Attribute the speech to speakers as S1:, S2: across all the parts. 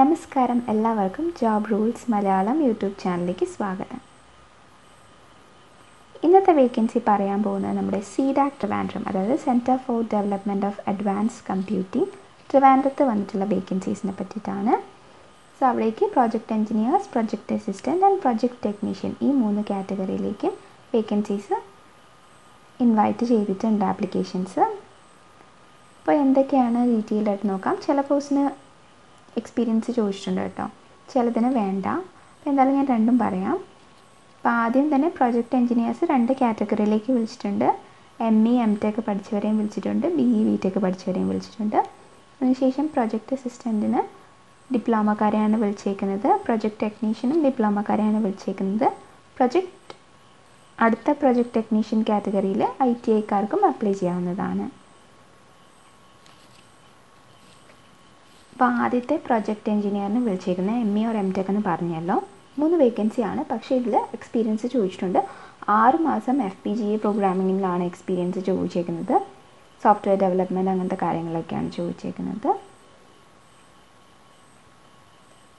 S1: നമസ്കാരം എല്ലാവർക്കും job rules Malayalam YouTube ചാനലിലേക്ക് സ്വാഗതം. ഇന്നത്തെ വേക്കൻസി പറയാൻ പോകുന്നത് നമ്മുടെ സീഡാക് ട്രിവാൻഡ്രം അതായത് centre for development of advance computing ട്രിവാൻഡ്രത്ത് വന്നിട്ടുള്ള വേക്കൻസീസിനെ പറ്റിയിട്ടാണ്. സോ അവിടേക്ക് project engineers project assistant and project technician ഈ മൂന്ന് കാറ്റഗറിയിലേക്കും വേക്കൻസീസ് ഇൻവൈറ്റ് ചെയ്തിട്ടുണ്ട് ആപ്ലിക്കേഷൻസ് അപ്പോൾ എന്തൊക്കെയാണ് ഡീറ്റെയിൽഡായിട്ട് നോക്കാം. ചില പോസ്റ്റിന് എക്സ്പീരിയൻസ് ചോദിച്ചിട്ടുണ്ട് കേട്ടോ. ചിലതിന് വേണ്ട. അപ്പോൾ എന്തായാലും ഞാൻ രണ്ടും പറയാം. അപ്പോൾ ആദ്യം തന്നെ പ്രൊജക്റ്റ് എഞ്ചിനീയേഴ്സ് രണ്ട് കാറ്റഗറിയിലേക്ക് വിളിച്ചിട്ടുണ്ട്. എം ഇ എം ടെക് പഠിച്ചവരെയും വിളിച്ചിട്ടുണ്ട്. ബി ഇ ബി ടെക് പഠിച്ചവരെയും വിളിച്ചിട്ടുണ്ട്. അതിനുശേഷം പ്രൊജക്റ്റ് അസിസ്റ്റന്റിന് ഡിപ്ലോമക്കാരെയാണ് വിളിച്ചേക്കുന്നത്. പ്രൊജക്റ്റ് ടെക്നീഷ്യനും ഡിപ്ലോമക്കാരെയാണ് വിളിച്ചേക്കുന്നത്. പ്രൊജക്റ്റ് അടുത്ത പ്രൊജക്റ്റ് ടെക്നീഷ്യൻ കാറ്റഗറിയിൽ ഐ ടി ഐക്കാർക്കും അപ്ലൈ ചെയ്യാവുന്നതാണ്. അപ്പോൾ ആദ്യത്തെ പ്രൊജക്റ്റ് എഞ്ചിനീയറിന് വിളിച്ചിരിക്കുന്നത് M E or M tech എന്ന് പറഞ്ഞല്ലോ. മൂന്ന് വേക്കൻസിയാണ് പക്ഷേ ഇതിൽ എക്സ്പീരിയൻസ് ചോദിച്ചിട്ടുണ്ട്. ആറ് മാസം എഫ് പി ജി പ്രോഗ്രാമിങ്ങിലാണ് എക്സ്പീരിയൻസ് ചോദിച്ചേക്കുന്നത്. സോഫ്റ്റ്വെയർ ഡെവലപ്മെന്റ് അങ്ങനത്തെ കാര്യങ്ങളൊക്കെയാണ് ചോദിച്ചേക്കുന്നത്.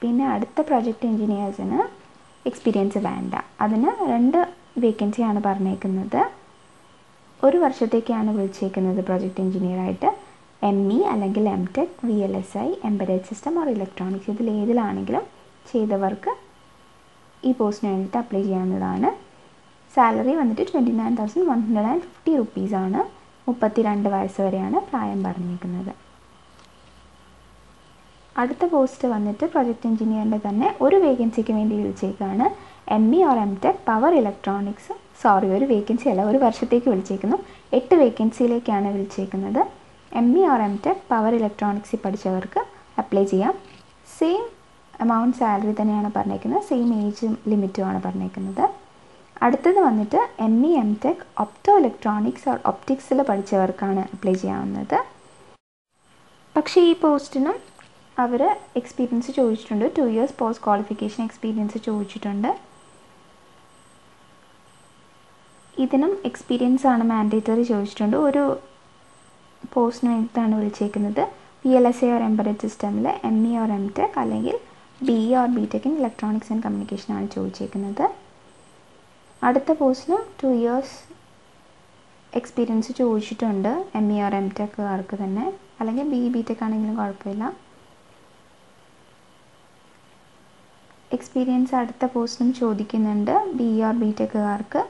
S1: പിന്നെ അടുത്ത പ്രൊജക്റ്റ് എഞ്ചിനീയേഴ്സിന് എക്സ്പീരിയൻസ് വേണ്ട. അതിന് രണ്ട് വേക്കൻസിയാണ് പറഞ്ഞേക്കുന്നത്. ഒരു വർഷത്തേക്കാണ് വിളിച്ചേക്കുന്നത് പ്രൊജക്റ്റ് എഞ്ചിനീയറായിട്ട് എം ഇ അല്ലെങ്കിൽ M tech V L S I embedded system or electronics ഇതിൽ ഏതിലാണെങ്കിലും ചെയ്തവർക്ക് ഈ പോസ്റ്റിന് വേണ്ടിയിട്ട് അപ്ലൈ ചെയ്യാവുന്നതാണ്. സാലറി വന്നിട്ട് twenty nine thousand one hundred and fifty റുപ്പീസാണ് മുപ്പത്തി രണ്ട് വയസ്സ് വരെയാണ് പ്രായം പറഞ്ഞിരിക്കുന്നത്. അടുത്ത പോസ്റ്റ് വന്നിട്ട് പ്രൊജക്റ്റ് എഞ്ചിനീയറിന്റെ തന്നെ ഒരു വേക്കൻസിക്ക് വേണ്ടി വിളിച്ചേക്കാണ് M E or M tech power electronics sorry ഒരു വേക്കൻസി അല്ല ഒരു വർഷത്തേക്ക് വിളിച്ചേക്കുന്നു. എട്ട് വേക്കൻസിയിലേക്കാണ് വിളിച്ചേക്കുന്നത്. M E or M tech power ഇലക്ട്രോണിക്സിൽ പഠിച്ചവർക്ക് അപ്ലൈ ചെയ്യാം. സെയിം എമൗണ്ട് സാലറി തന്നെയാണ് പറഞ്ഞേക്കുന്നത്. സെയിം ഏജ് ലിമിറ്റുമാണ് പറഞ്ഞേക്കുന്നത്. അടുത്തത് വന്നിട്ട് M E M tech opto electronics or ഒപ്റ്റിക്സിൽ പഠിച്ചവർക്കാണ് അപ്ലൈ ചെയ്യാവുന്നത്. പക്ഷേ ഈ പോസ്റ്റിനും അവർ എക്സ്പീരിയൻസ് ചോദിച്ചിട്ടുണ്ട്. Two years post qualification experience ചോദിച്ചിട്ടുണ്ട്. ഇതിനും എക്സ്പീരിയൻസ് ആണ് മാൻഡേറ്ററി ചോദിച്ചിട്ടുണ്ട്. ഒരു പോസ്റ്റിന് വേണ്ടിയിട്ടാണ് വിളിച്ചേക്കുന്നത് P L S A or embedded സിസ്റ്റമിൽ M E or M tech അല്ലെങ്കിൽ B E or B tech in electronics and communication ആണ് ചോദിച്ചേക്കുന്നത്. അടുത്ത പോസ്റ്റിന് ടു ഇയേഴ്സ് എക്സ്പീരിയൻസ് ചോദിച്ചിട്ടുണ്ട്. എം ഇ ഓർ എം ടെക്കുകാർക്ക് തന്നെ. അല്ലെങ്കിൽ ബി ബി ടെക് ആണെങ്കിലും കുഴപ്പമില്ല. എക്സ്പീരിയൻസ് അടുത്ത പോസ്റ്റിനും ചോദിക്കുന്നുണ്ട്. ബി ഇ ഓർ ബി ടെക്കുകാർക്ക്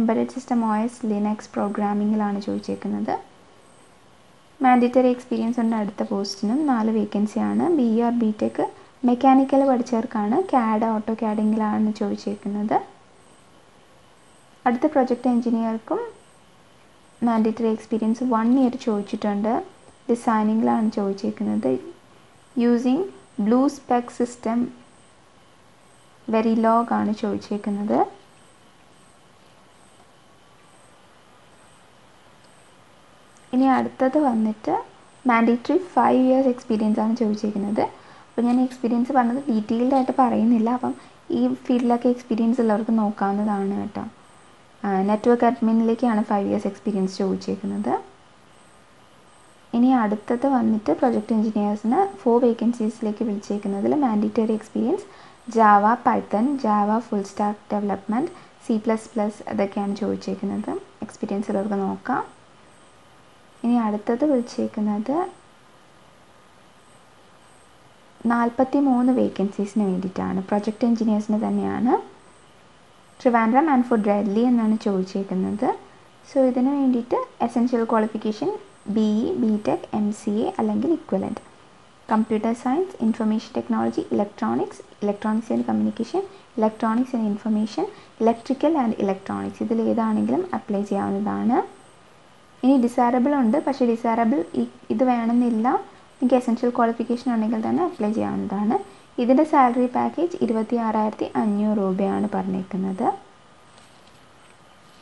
S1: എംബഡഡ് സിസ്റ്റം ഓയസ് ലിനക്സ് പ്രോഗ്രാമിങ്ങിലാണ് ചോദിച്ചേക്കുന്നത്. മാൻഡേറ്ററി എക്സ്പീരിയൻസ് ഉണ്ട് അടുത്ത പോസ്റ്റിനും. നാല് വേക്കൻസി ആണ്. B R B tech mechanical പഠിച്ചവർക്കാണ്. CAD auto ക്യാഡിങ്ങിലാണ് ചോദിച്ചേക്കുന്നത്. അടുത്ത പ്രൊജക്റ്റ് എഞ്ചിനീയർക്കും മാൻഡേറ്ററി എക്സ്പീരിയൻസ് വൺ ഇയർ ചോദിച്ചിട്ടുണ്ട്. ഡിസൈനിങ്ങിലാണ് ചോദിച്ചേക്കുന്നത്. Using blue spec system verilog ആണ് ചോദിച്ചേക്കുന്നത്. ഇനി അടുത്തത് വന്നിട്ട് മാൻഡേറ്ററി ഫൈവ് ഇയേഴ്സ് എക്സ്പീരിയൻസ് ആണ് ചോദിച്ചിരിക്കുന്നത്. അപ്പോൾ ഞാൻ എക്സ്പീരിയൻസ് പറഞ്ഞത് ഡീറ്റെയിൽഡ് ആയിട്ട് പറയുന്നില്ല. അപ്പം ഈ ഫീൽഡിലൊക്കെ എക്സ്പീരിയൻസ് ഉള്ളവർക്ക് നോക്കാവുന്നതാണ് കേട്ടോ. നെറ്റ്വർക്ക് അഡ്മിനിലേക്കാണ് ഫൈവ് ഇയേഴ്സ് എക്സ്പീരിയൻസ് ചോദിച്ചിരിക്കുന്നത്. ഇനി അടുത്തത് വന്നിട്ട് പ്രൊജക്ട് എഞ്ചിനീയേഴ്സിന് ഫോർ വേക്കൻസീസിലേക്ക് വിളിച്ചേക്കുന്നതിൽ mandatory experience Java Python Java full stack development C plus plus അതൊക്കെയാണ് ചോദിച്ചേക്കുന്നത് എക്സ്പീരിയൻസ് ഉള്ളവർക്ക് നോക്കാം. ഇനി അടുത്തത് വിളിച്ചേക്കുന്നത് നാൽപ്പത്തി മൂന്ന് വേക്കൻസീസിന് വേണ്ടിയിട്ടാണ്. പ്രൊജക്റ്റ് എഞ്ചിനീയേഴ്സിന് തന്നെയാണ്. ട്രിവാൻഡ്രം ആൻഡ് ഫോർ ഡൽഹി എന്നാണ് ചോദിച്ചേക്കുന്നത്. സോ ഇതിന് വേണ്ടിയിട്ട് essential qualification B E B tech M C A അല്ലെങ്കിൽ equivalent computer science information technology electronics electronics and communication electronics and information electrical and electronics ഇതിൽ ഏതാണെങ്കിലും അപ്ലൈ ചെയ്യാവുന്നതാണ്. ഇനി ഡിസൈറബിൾ ഉണ്ട് പക്ഷേ ഡിസൈറബിൾ ഇത് വേണമെന്നില്ല. എനിക്ക് എസെൻഷ്യൽ ക്വാളിഫിക്കേഷൻ ഉണ്ടെങ്കിൽ തന്നെ അപ്ലൈ ചെയ്യാവുന്നതാണ്. ഇതിന്റെ സാലറി പാക്കേജ് ഇരുപത്തി ആറായിരത്തി അഞ്ഞൂറ് രൂപയാണ് പറഞ്ഞേക്കുന്നത്.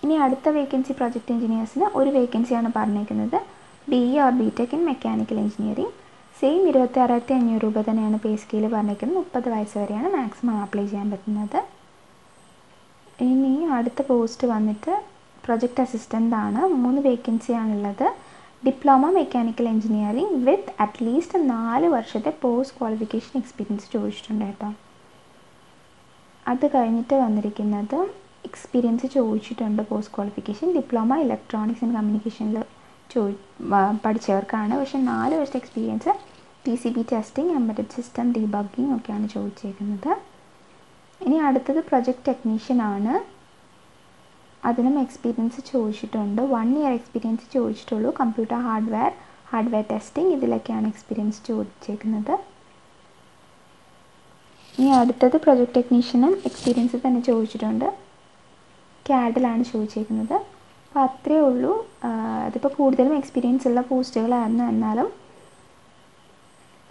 S1: ഇനി അടുത്ത വേക്കൻസി പ്രൊജക്റ്റ് എഞ്ചിനീയേഴ്സിന് ഒരു വേക്കൻസിയാണ് പറഞ്ഞേക്കുന്നത്. B E or B tech in mechanical engineering same ഇരുപത്തി ആറായിരത്തി അഞ്ഞൂറ് രൂപ തന്നെയാണ് പേ സ്കെയിൽ പറഞ്ഞേക്കുന്നത്. മുപ്പത് വയസ്സ് വരെയാണ് മാക്സിമം അപ്ലൈ ചെയ്യാൻ പറ്റുന്നത്. ഇനി അടുത്ത പോസ്റ്റ് വന്നിട്ട് പ്രൊജക്റ്റ് അസിസ്റ്റന്റ് ആണ്. മൂന്ന് വേക്കൻസിയാണുള്ളത് diploma mechanical engineering with at least നാല് വർഷത്തെ പോസ്റ്റ് ക്വാളിഫിക്കേഷൻ എക്സ്പീരിയൻസ് ചോദിച്ചിട്ടുണ്ട് കേട്ടോ. അത് കഴിഞ്ഞിട്ട് വന്നിരിക്കുന്നത് എക്സ്പീരിയൻസ് ചോദിച്ചിട്ടുണ്ട് post qualification diploma electronics and കമ്മ്യൂണിക്കേഷനിൽ ചോദി പഠിച്ചവർക്കാണ്. പക്ഷെ നാല് വർഷത്തെ experience P C B testing embedded system debugging ഒക്കെയാണ് ചോദിച്ചേക്കുന്നത്. ഇനി അടുത്തത് പ്രൊജക്ട് ടെക്നീഷ്യൻ ആണ്. അതിനും എക്സ്പീരിയൻസ് ചോദിച്ചിട്ടുണ്ട്. വൺ ഇയർ എക്സ്പീരിയൻസ് ചോദിച്ചിട്ടുള്ളൂ. കമ്പ്യൂട്ടർ ഹാർഡ്വെയർ ഹാർഡ്വെയർ ടെസ്റ്റിംഗ് ഇതിലൊക്കെയാണ് എക്സ്പീരിയൻസ് ചോദിച്ചേക്കുന്നത്. ഇനി അടുത്തത് പ്രൊജക്ട് ടെക്നീഷ്യനും എക്സ്പീരിയൻസ് തന്നെ ചോദിച്ചിട്ടുണ്ട്. ക്യാഡിലാണ് ചോദിച്ചേക്കുന്നത്. അപ്പോൾ അത്രയേ ഉള്ളൂ. അതിപ്പോൾ കൂടുതലും എക്സ്പീരിയൻസ് ഉള്ള പോസ്റ്റുകളായിരുന്നു എന്നാലും.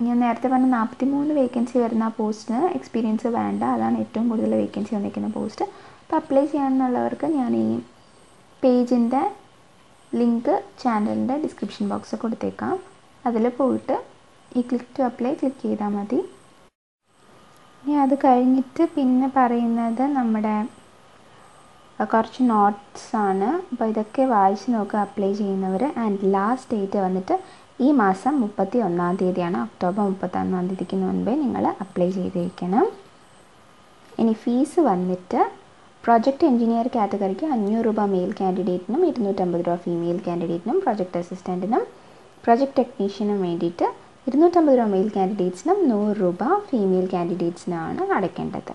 S1: ഞാൻ നേരത്തെ പറഞ്ഞ നാൽപ്പത്തി മൂന്ന് വേക്കൻസി വരുന്ന പോസ്റ്റിന് എക്സ്പീരിയൻസ് വേണ്ട. അതാണ് ഏറ്റവും കൂടുതൽ വേക്കൻസി വന്നിരിക്കുന്ന പോസ്റ്റ് അപ്പോൾ അപ്ലൈ ചെയ്യാനുള്ളവർക്ക് ഞാൻ ഈ പേജിന്റെ ലിങ്ക് ചാനലിന്റെ ഡിസ്ക്രിപ്ഷൻ ബോക്സ് കൊടുത്തേക്കാം. അതിൽ പോയിട്ട് ഈ ക്ലിക്ക് ടു അപ്ലൈ ക്ലിക്ക് ചെയ്താൽ മതി. ഇനി അത് കഴിഞ്ഞിട്ട് പിന്നെ പറയുന്നത് നമ്മുടെ കുറച്ച് നോട്ട്സ് ആണ്. അപ്പോൾ ഇതൊക്കെ വായിച്ച് നോക്കുക അപ്ലൈ ചെയ്യുന്നവർ ആൻഡ് ലാസ്റ്റ് ഡേറ്റ് വന്നിട്ട് ഈ മാസം മുപ്പത്തി ഒന്നാം തീയതിയാണ്. ഒക്ടോബർ മുപ്പത്തൊന്നാം തീയതിക്ക് മുൻപേ നിങ്ങൾ അപ്ലൈ ചെയ്തിരിക്കണം ഇനി ഫീസ് വന്നിട്ട് പ്രോജക്റ്റ് എഞ്ചിനീയർ കാറ്റഗറിക്ക് അഞ്ഞൂറ് രൂപ മെയിൽ കാൻഡിഡേറ്റിനും ഇരുന്നൂറ്റമ്പത് രൂപ ഫീമെയിൽ കാൻഡിഡേറ്റിനും പ്രോജക്റ്റ് അസിസ്റ്റന്റിനും പ്രോജക്റ്റ് ടെക്നീഷ്യനും വേണ്ടിയിട്ട് ഇരുന്നൂറ്റമ്പത് രൂപ മെയിൽ കാൻഡിഡേറ്റ്സിനും നൂറ് രൂപ ഫീമെയിൽ കാൻഡിഡേറ്റ്സിനാണ് അടയ്ക്കേണ്ടത്.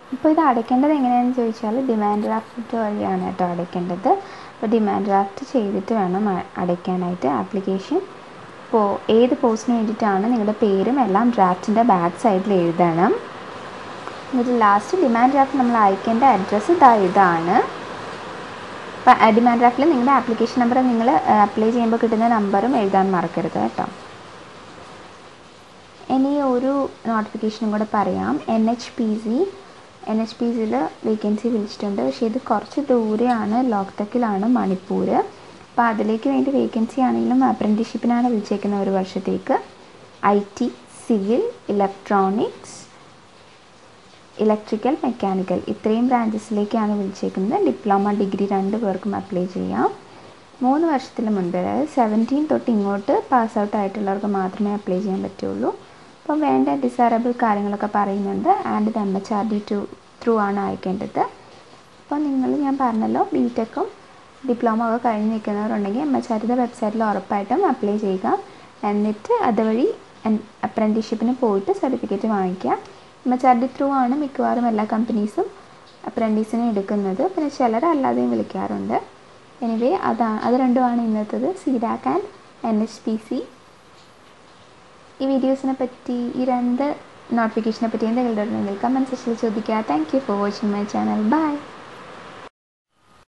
S1: ഇപ്പോൾ ഇത് അടയ്ക്കേണ്ടത് എങ്ങനെയാണെന്ന് ചോദിച്ചാൽ ഡിമാൻഡ് ഡ്രാഫ്റ്റ് വഴിയാണ് കേട്ടോ അടയ്ക്കേണ്ടത്. അപ്പോൾ ഡിമാൻഡ് ഡ്രാഫ്റ്റ് ചെയ്തിട്ട് വേണം അടയ്ക്കാനായിട്ട് ആപ്ലിക്കേഷൻ ഇപ്പോൾ ഏത് പോസ്റ്റിന് വേണ്ടിയിട്ടാണ് നിങ്ങളുടെ പേരും എല്ലാം ഡ്രാഫ്റ്റിന്റെ ബാക്ക് സൈഡിൽ എഴുതണം. എന്നിട്ട് ലാസ്റ്റ് ഡിമാൻഡ് ഡ്രാഫ്റ്റ് നമ്മൾ അയക്കേണ്ട അഡ്രസ്സ് ഇതാ ഇതാണ്. അപ്പോൾ ഡിമാൻഡ് ഡ്രാഫ്റ്റിൽ നിങ്ങളുടെ ആപ്ലിക്കേഷൻ നമ്പർ നിങ്ങൾ അപ്ലൈ ചെയ്യുമ്പോൾ കിട്ടുന്ന നമ്പറും എഴുതാൻ മറക്കരുത് കേട്ടോ. ഇനി ഒരു നോട്ടിഫിക്കേഷനും കൂടെ പറയാം. N H P C N H P സിയിൽ വേക്കൻസി വിളിച്ചിട്ടുണ്ട്. പക്ഷേ ഇത് കുറച്ച് ദൂരെയാണ് ലോക്തക്കിലാണ് മണിപ്പൂർ അപ്പോൾ അതിലേക്ക് വേണ്ടി വേക്കൻസി ആണെങ്കിലും അപ്രന്റീഷിപ്പിനാണ് വിളിച്ചേക്കുന്നത് ഒരു വർഷത്തേക്ക്. I T civil electronics electrical mechanical ഇത്രയും ബ്രാഞ്ചസിലേക്കാണ് വിളിച്ചേക്കുന്നത്. ഡിപ്ലോമ ഡിഗ്രി രണ്ട് പേർക്കും അപ്ലൈ ചെയ്യാം. മൂന്ന് വർഷത്തിന് മുൻപ് അതായത് സെവന്റീൻ തൊട്ട് ഇങ്ങോട്ട് പാസ് ഔട്ട് ആയിട്ടുള്ളവർക്ക് മാത്രമേ അപ്ലൈ ചെയ്യാൻ പറ്റുള്ളൂ. അപ്പോൾ വേണ്ട ഡിസൈറബിൾ കാര്യങ്ങളൊക്കെ പറയുന്നുണ്ട്. ആൻഡ് ഇത് M H R D to through ആണ് അയക്കേണ്ടത്. അപ്പോൾ നിങ്ങൾ ഞാൻ പറഞ്ഞല്ലോ ബി ടെക്കും ഡിപ്ലോമ ഒക്കെ കഴിഞ്ഞ് നിൽക്കുന്നവരുണ്ടെങ്കിൽ എം എച്ച് ആരുടെ വെബ്സൈറ്റിൽ ഉറപ്പായിട്ടും അപ്ലൈ ചെയ്യുക. എന്നിട്ട് അതുവഴി അപ്രന്റീഷിപ്പിന് പോയിട്ട് സർട്ടിഫിക്കറ്റ് വാങ്ങിക്കുക. ഡി ത്രൂ ആണ് മിക്കവാറും എല്ലാ കമ്പനീസും അപ്രന്റീസിനെ എടുക്കുന്നത്. പിന്നെ ചിലർ അല്ലാതെയും വിളിക്കാറുണ്ട്. എനിവേ അതാണ് അത് രണ്ടുമാണ് ഇന്നത്തത്. CDAC and N H P C ഈ വീഡിയോസിനെ പറ്റി ഈ രണ്ട് നോട്ടിഫിക്കേഷനെ പറ്റി എന്തെങ്കിലും ഉണ്ടെങ്കിൽ കമന്റ് സെക്ഷനിൽ ചോദിക്കുക. Thank you for watching my channel bye